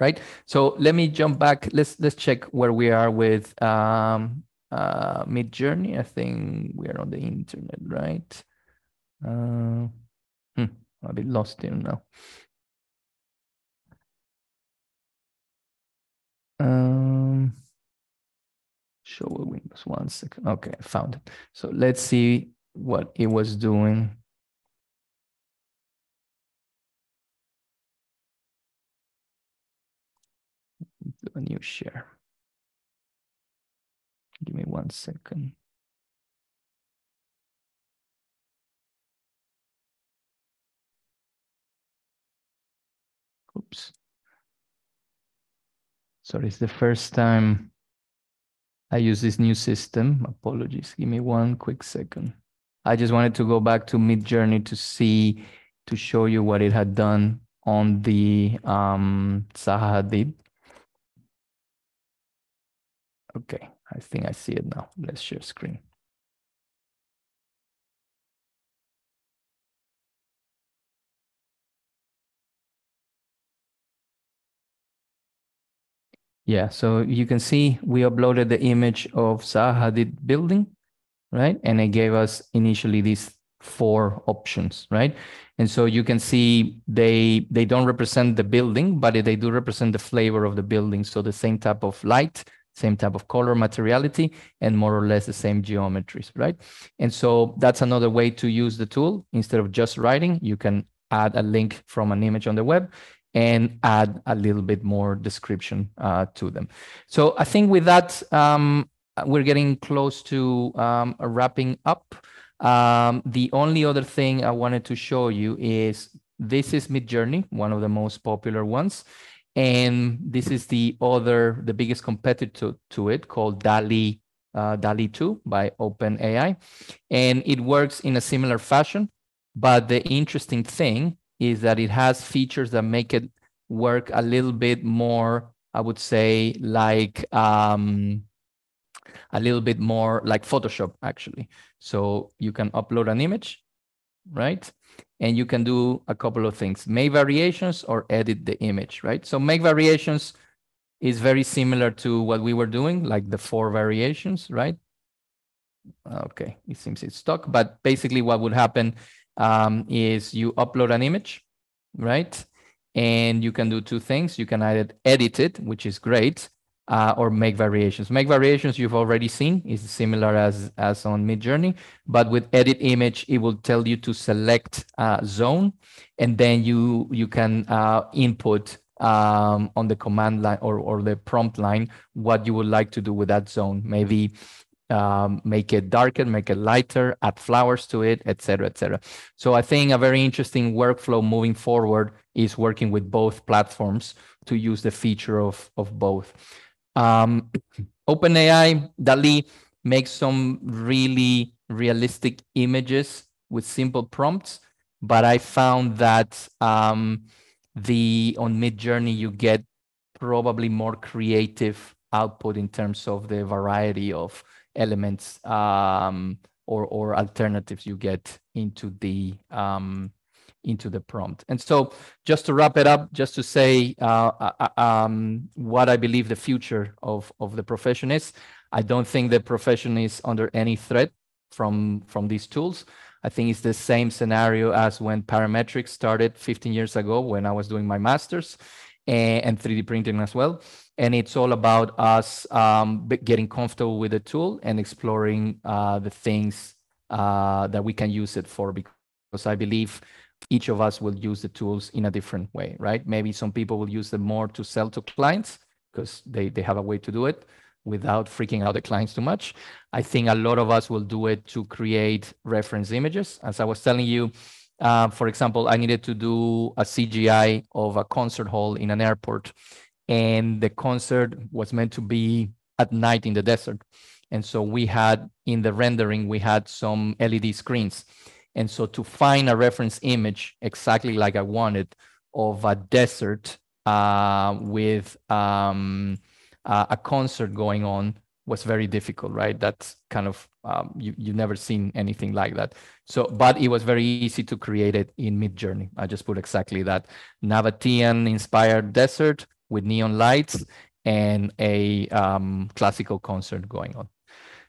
Right. So let me jump back. Let's let's check where we are with um, uh, Midjourney. I think we are on the internet, right? Uh, hmm, I'm a bit lost here now. Um, show a Windows one second. Okay, I found it. So let's see what it was doing. Do a new share. Give me one second. Oops. Sorry, it's the first time I use this new system. Apologies. Give me one quick second. I just wanted to go back to Midjourney to see, to show you what it had done on the um, Zaha Hadid. Okay, I think I see it now. Let's share screen. Yeah, so you can see we uploaded the image of Zaha Hadid building, right? And it gave us initially these four options, right? And so you can see they they don't represent the building, but they do represent the flavor of the building. So the same type of light, same type of color materiality, and more or less the same geometries, right? And so that's another way to use the tool. Instead of just writing, you can add a link from an image on the web and add a little bit more description uh, to them. So I think with that, um, we're getting close to um, wrapping up. Um, the only other thing I wanted to show you is this is Midjourney, one of the most popular ones. And this is the other, the biggest competitor to it called DALL-E, uh, DALL-E 2 by OpenAI. And it works in a similar fashion. But the interesting thing is that it has features that make it work a little bit more I would say, like um, a little bit more like Photoshop, actually. So you can upload an image, right? And you can do a couple of things, make variations or edit the image, right? So make variations is very similar to what we were doing, like the four variations, right? Okay, it seems it's stuck, but basically what would happen um, is you upload an image, right? And you can do two things. You can either edit it, which is great, uh, or make variations. Make variations you've already seen is similar as, as on Midjourney, but with edit image, it will tell you to select a zone, and then you, you can uh, input um, on the command line or, or the prompt line what you would like to do with that zone. Maybe um, make it darker, make it lighter, add flowers to it, etc., etc. So I think a very interesting workflow moving forward is working with both platforms to use the feature of, of both. Um, OpenAI, DALL-E makes some really realistic images with simple prompts, but I found that um, the on Midjourney you get probably more creative output in terms of the variety of elements um, or or alternatives you get into the um, into the prompt. And so, just to wrap it up, just to say uh, uh, uh, um, what I believe the future of of the profession is. I don't think the profession is under any threat from from these tools. I think it's the same scenario as when parametrics started 15 years ago when I was doing my master's and, and 3D printing as well. And it's all about us um, getting comfortable with the tool and exploring uh, the things uh, that we can use it for. Because I believe each of us will use the tools in a different way, right? Maybe some people will use them more to sell to clients because they, they have a way to do it without freaking out the clients too much. I think a lot of us will do it to create reference images. As I was telling you, uh, for example, I needed to do a CGI of a concert hall in an airport, and the concert was meant to be at night in the desert. And so we had in the rendering, we had some LED screens. And so to find a reference image exactly like I wanted of a desert uh, with um, uh, a concert going on was very difficult, right? That's kind of um, you you never seen anything like that. So, but it was very easy to create it in Midjourney. I just put exactly that Nabatean inspired desert with neon lights and a um, classical concert going on.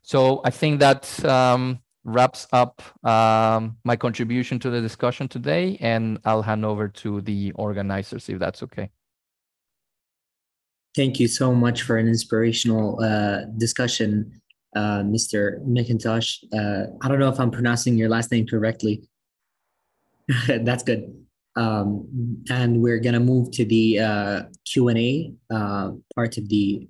So I think that um, wraps up um, my contribution to the discussion today, and I'll hand over to the organizers if that's okay. Thank you so much for an inspirational uh, discussion, uh, Mr. McIntosh. Uh, I don't know if I'm pronouncing your last name correctly. That's good. Um, and we're gonna move to the uh, Q and A uh, part of the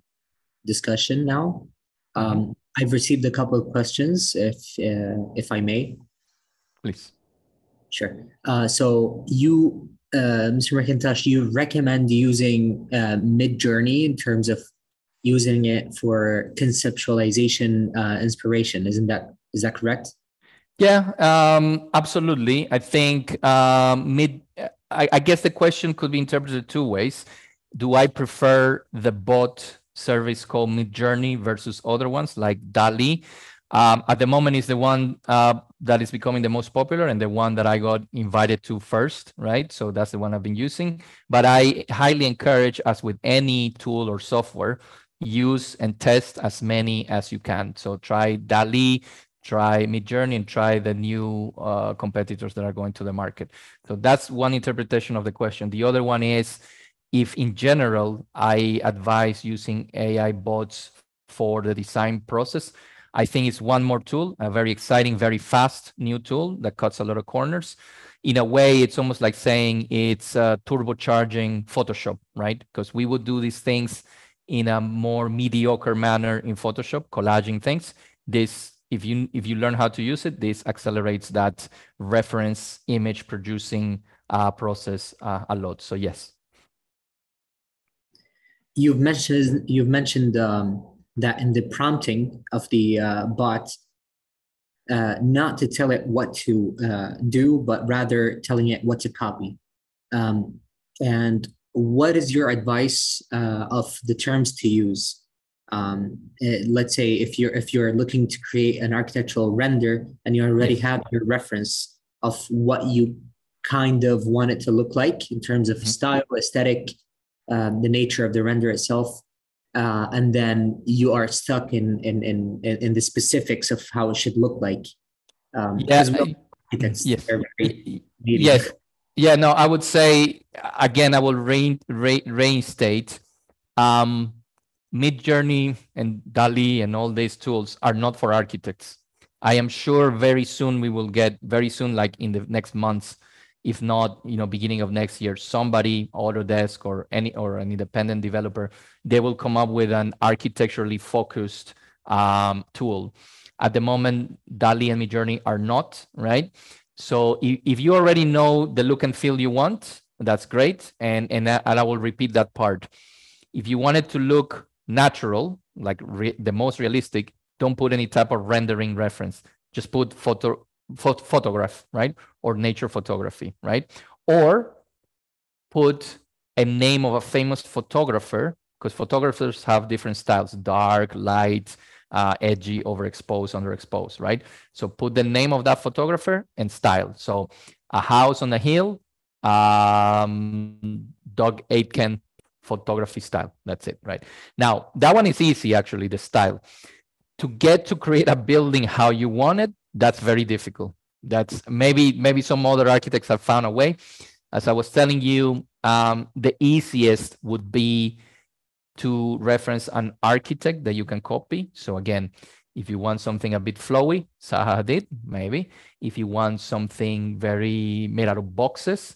discussion now. Um, I've received a couple of questions, if uh, if I may. Please. Sure. so you uh, Mr. McIntosh, you recommend using uh, Midjourney in terms of using it for conceptualization uh, inspiration. Isn't that is that correct? Yeah, um, absolutely. I think um, mid. I, I, guess the question could be interpreted two ways. Do I prefer the bot service called Midjourney versus other ones like DALL-E? Um, at the moment, is the one uh, that is becoming the most popular and the one that I got invited to first, right? So that's the one I've been using. But I highly encourage, as with any tool or software, use and test as many as you can. So try DALL-E, try Midjourney, and try the new uh, competitors that are going to the market. So that's one interpretation of the question. The other one is if, in general, I advise using AI bots for the design process I think it's one more tool, a very exciting, very fast new tool that cuts a lot of corners. In a way, it's almost like saying it's uh, turbocharging Photoshop, right? Because we would do these things in a more mediocre manner in Photoshop, collaging things. This, if you if you learn how to use it, this accelerates that reference image producing uh, process uh, a lot. So yes. You've mentioned you've mentioned um, that in the prompting of the uh, bot, uh, not to tell it what to uh, do, but rather telling it what to copy. Um, and what is your advice uh, of the terms to use? Um, eh, let's say if you're if you're looking to create an architectural render and you already have your reference of what you kind of want it to look like in terms of mm-hmm. style, aesthetic, um, the nature of the render itself, uh, and then you are stuck in, in in in the specifics of how it should look like. Um, yeah, I, yes, yes, yeah. No, I would say again, I will rein, rein, reinstate. Um, Midjourney and DALL-E and all these tools are not for architects. I am sure very soon we will get very soon, like in the next months, if not, you know, beginning of next year, somebody, Autodesk or any or an independent developer, they will come up with an architecturally focused um, tool. At the moment, DALL-E and Midjourney are not right. So if, if you already know the look and feel you want, that's great, and and, and I will repeat that part. If you want it to look natural, like re- the most realistic, don't put any type of rendering reference. Just put photo, photo photograph, right? Or nature photography, right? Or put a name of a famous photographer because photographers have different styles: dark, light, uh, edgy, overexposed, underexposed, right? So put the name of that photographer and style. So a house on a hill, um, Doug Aitken photography style. That's it, right? Now, that one is easy, actually, the style. To get to create a building how you want it, that's very difficult. That's maybe maybe some other architects have found a way. As I was telling you, um, the easiest would be to reference an architect that you can copy. So again, if you want something a bit flowy, Zaha maybe. If you want something very made out of boxes,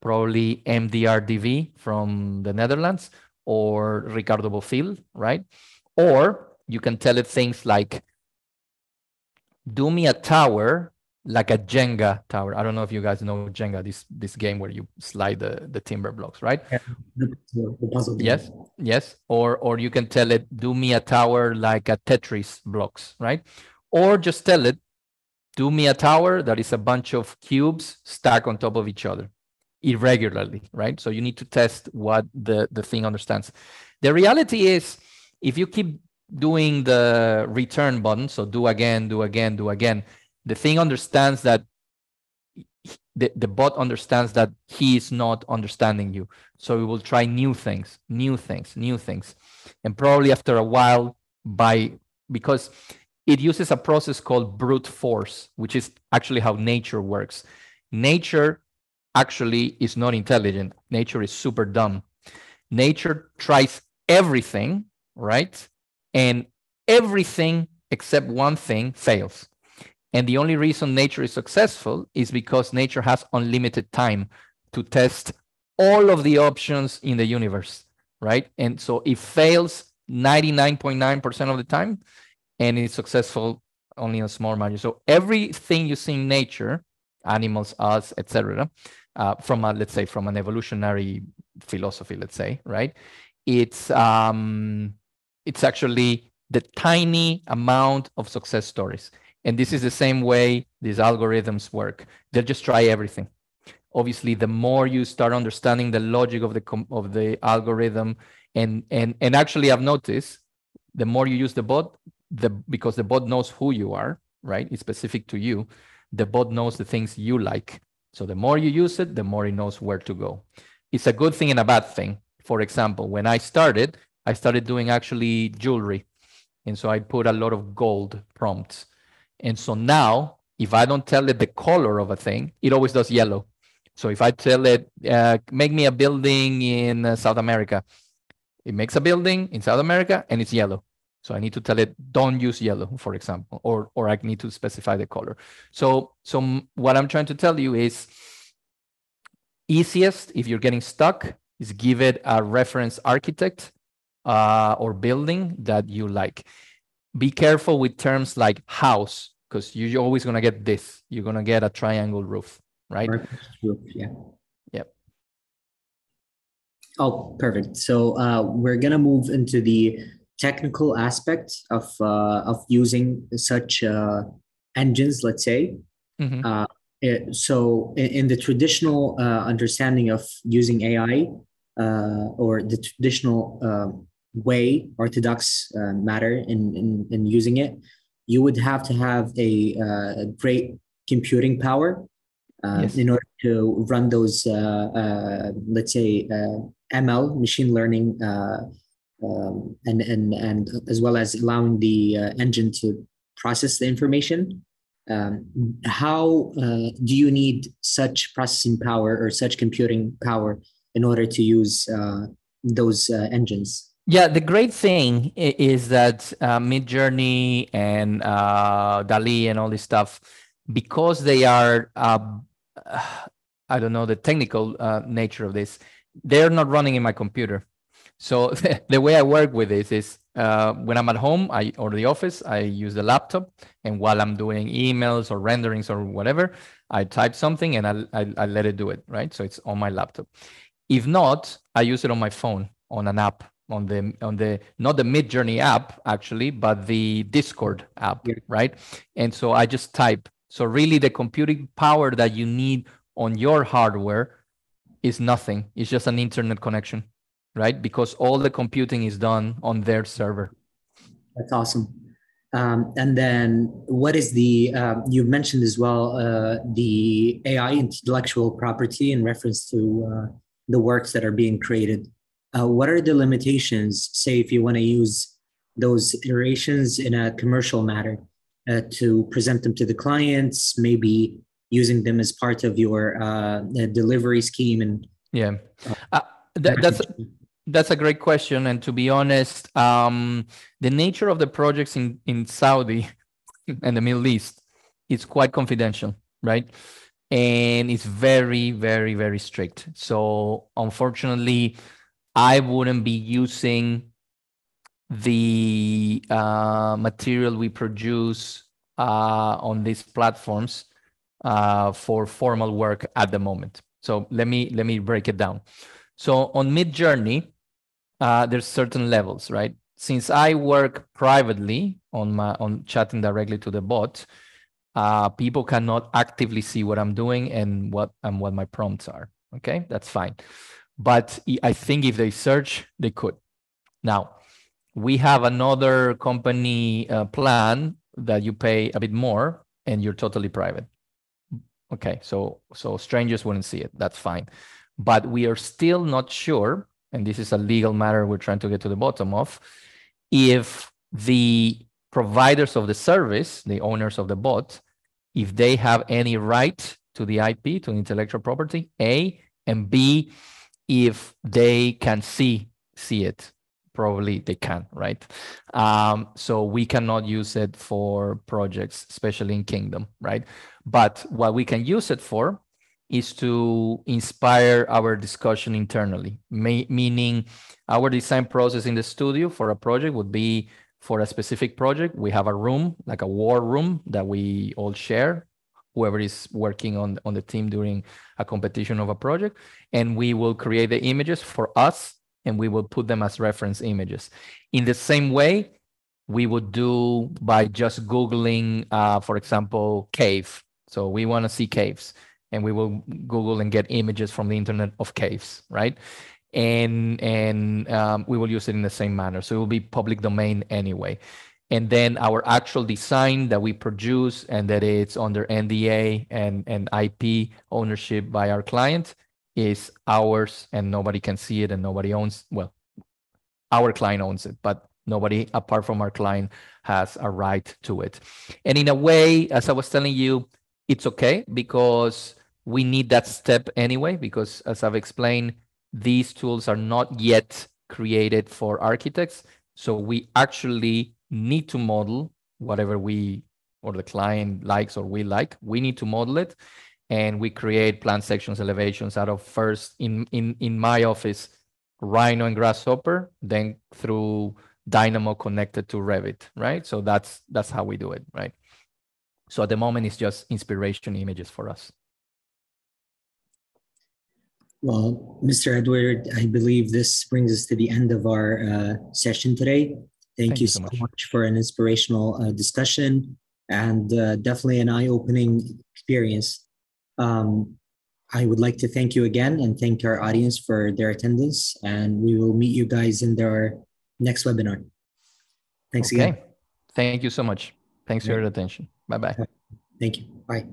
probably MVRDV from the Netherlands or Ricardo Bofill, right? Or you can tell it things like, do me a tower like a Jenga tower. I don't know if you guys know Jenga, this this game where you slide the, the timber blocks, right? Yeah, the puzzle. Yes, yes. Or or you can tell it, do me a tower like a Tetris blocks, right? Or just tell it, do me a tower that is a bunch of cubes stacked on top of each other irregularly, right? So you need to test what the, the thing understands. The reality is, if you keep doing the return button, so do again, do again, do again, the thing understands that the, the bot understands that he is not understanding you. So we will try new things, new things, new things. And probably after a while, by because it uses a process called brute force, which is actually how nature works. Nature actually is not intelligent. Nature is super dumb. Nature tries everything, right? And everything except one thing fails. And the only reason nature is successful is because nature has unlimited time to test all of the options in the universe, right? And so it fails 99.9% of the time and it's successful only in a small margin. So everything you see in nature, animals, us, etc., uh, from a, let's say from an evolutionary philosophy, let's say, right? It's um, it's actually the tiny amount of success stories, and this is the same way these algorithms work. They'll just try everything. Obviously, the more you start understanding the logic of the of the algorithm, and and and actually, I've noticed the more you use the bot, the because the bot knows who you are, right? It's specific to you. The bot knows the things you like so the more you use it, the more it knows where to go. It's a good thing and a bad thing. For example, when I started, I started doing actually jewelry. And so I put a lot of gold prompts. And so now, if I don't tell it the color of a thing, it always does yellow. So if I tell it, uh, make me a building in uh, South America, it makes a building in South America and it's yellow. So I need to tell it, don't use yellow, for example, or, or I need to specify the color. So, so what I'm trying to tell you is easiest if you're getting stuck is give it a reference architect uh, or building that you like. Be careful with terms like house, because you're always going to get this. You're going to get a triangle roof, right? Roof, yeah. Yep. Oh, perfect. So uh, we're going to move into the technical aspect of uh, of using such uh, engines, let's say. Mm-hmm. Uh, it, so, in, in, the traditional uh, understanding of using AI, uh, or the traditional uh, way, orthodox uh, matter in, in, in using it, you would have to have a, uh, great computing power uh, yes. in order to run those, uh, let's say, ML, machine learning, um, and, and, and as well as allowing the engine to process the information. Um, how uh, do you need such processing power or such computing power in order to use uh, those uh, engines? Yeah, the great thing is that uh, Midjourney and uh, DALL-E and all this stuff, because they are, uh, I don't know the technical uh, nature of this, they're not running in my computer. So the way I work with this is uh, when I'm at home I, or the office, I use the laptop. And while I'm doing emails or renderings or whatever, I type something and I, I, I let it do it, right? So it's on my laptop. If not, I use it on my phone on an app on the on the not the midjourney app actually but the discord app yeah. right? And so i just type. So really the computing power that you need on your hardware is nothing. It's just an internet connection right? Because all the computing is done on their server. That's awesome. Um, and then what is the uh, you mentioned as well uh, the ai intellectual property in reference to uh, the works that are being created uh, what are the limitations, say, if you want to use those iterations in a commercial matter uh, to present them to the clients, maybe using them as part of your uh, delivery scheme and yeah. uh, that, that's that's a great question and to be honest um, the nature of the projects in in saudi and the middle east is quite confidential right? And it's very very very strict. So unfortunately I wouldn't be using the uh, material we produce uh, on these platforms uh, for formal work at the moment. So let me let me break it down. So on Midjourney, uh, there's certain levels, right? Since I work privately on my on chatting directly to the bot, uh, people cannot actively see what I'm doing and what and what my prompts are. Okay, that's fine but I think if they search, they could. Now, we have another company uh, plan that you pay a bit more and you're totally private. Okay, so so strangers wouldn't see it. That's fine. But we are still not sure, and this is a legal matter we're trying to get to the bottom of, if the providers of the service, the owners of the bot, if they have any right to the IP, to intellectual property, A, and B, if they can see see it. Probably they can right? Um, so we cannot use it for projects especially in kingdom right? But what we can use it for is to inspire our discussion internally. May, meaning our design process in the studio for a project would be for a specific project. We have a room like a war room that we all share whoever is working on, on the team during a competition of a project. And we will create the images for us and we will put them as reference images. In the same way, we would do by just Googling, uh, for example, cave. So we want to see caves and we will Google and get images from the internet of caves, right? And and um, we will use it in the same manner. So it will be public domain anyway and then our actual design that we produce and that it's under NDA and, and IP ownership by our client is ours and nobody can see it and nobody owns, well, our client owns it, but nobody apart from our client has a right to it. And in a way, as I was telling you, it's okay because we need that step anyway, because as I've explained, these tools are not yet created for architects. So we actually need to model whatever we or the client likes or we like. We need to model it, and we create plan sections, elevations out of first in in in my office, Rhino and Grasshopper, then through Dynamo connected to Revit, right? So that's that's how we do it, right? So at the moment, it's just inspiration images for us. Well, Mr. Edward, I believe this brings us to the end of our uh, session today. Thank, Thank you, so much. much. for an inspirational uh, discussion and uh, definitely an eye-opening experience. Um, I would like to thank you again and thank our audience for their attendance. And we will meet you guys in our next webinar. Thanks okay. again. Thank you so much. Thanks for your attention. Bye bye. Thank you. Bye.